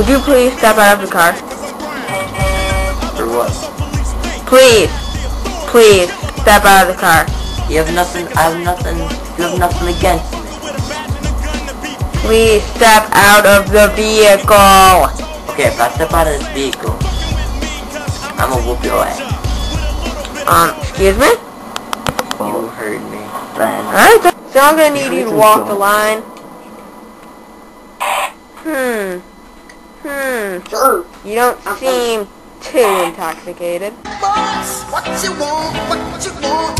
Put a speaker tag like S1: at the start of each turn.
S1: Would you please step out of the car?
S2: For what?
S1: Please, please step out of the car.
S2: You have nothing. I have nothing. You have nothing against me.
S1: Please step out of the vehicle.
S2: Okay, if I step out of this vehicle, I'm gonna whoop your ass.
S1: Um, excuse me?
S2: You heard me, friend.
S1: Alright, so I'm gonna need you to walk the line. Hmm. Hmm.
S3: Sure.
S1: You don't seem too intoxicated.
S4: Boss, what you want, what you want,